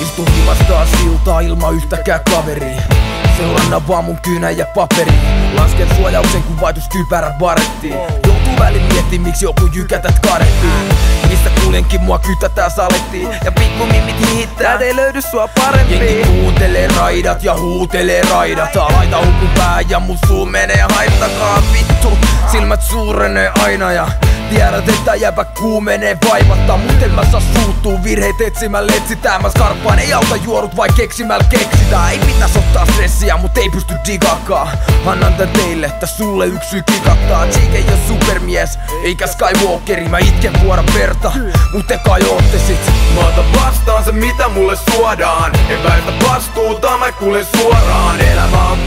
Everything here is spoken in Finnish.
Istun himasta siltaa ilman yhtäkään kaveria Seuranna vaan mun kynä ja paperi. Lasken suojauksen kun vaitus kypärät barettiin Joutuu välin miettiin miksi joku jykätät kadettiin Mistä kuulenkin mua kytätää salettiin. Ja pikku mimit hiittää Täältä ei löydy sua parempi. Jengi kuuntelee raidat ja huutelee raidat. Laita hukun pää ja mun suu menee haittakaa vittu Silmät suurenee aina ja Tiedät, että jäbä kuumenee vaivatta. Mut en mä saa suuttuu virheet etsimällä etsitään Mä skarppaan ei auta juorut vai keksimällä keksitään. Ei pitäis ottaa stressiä mut ei pysty digakaan Annan tän teille, että sulle yksi kikattaa. Cheek ei oo supermies, eikä Skywalkeri Mä itken vuora verta, mut te kai ootte sit Mä otan vastaan se mitä mulle suodaan. En väistä vastuuta, mä kuulen suoraan. Elämä on